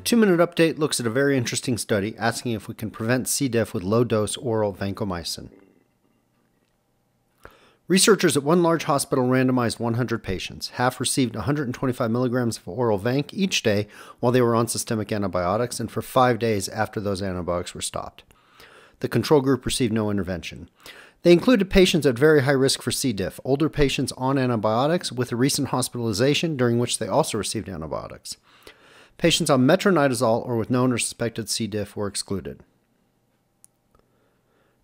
two minute update looks at a very interesting study asking if we can prevent C. diff with low dose oral vancomycin. Researchers at one large hospital randomized 100 patients. Half received 125 milligrams of oral vanc each day while they were on systemic antibiotics and for five days after those antibiotics were stopped. The control group received no intervention. They included patients at very high risk for C. diff, older patients on antibiotics with a recent hospitalization during which they also received antibiotics. Patients on metronidazole or with known or suspected C. diff were excluded.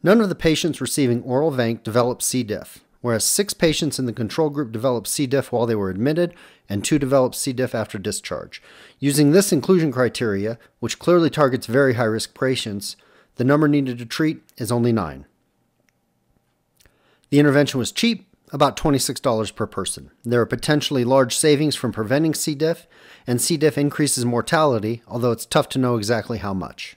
None of the patients receiving oral vanc developed C. diff whereas six patients in the control group developed C. diff while they were admitted, and two developed C. diff after discharge. Using this inclusion criteria, which clearly targets very high risk patients, the number needed to treat is only nine. The intervention was cheap, about $26 per person. There are potentially large savings from preventing C. diff, and C. diff increases mortality, although it's tough to know exactly how much.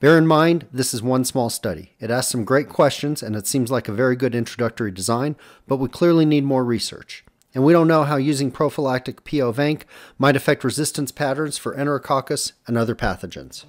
Bear in mind, this is one small study. It asks some great questions and it seems like a very good introductory design, but we clearly need more research. And we don't know how using prophylactic PO-VANC might affect resistance patterns for Enterococcus and other pathogens.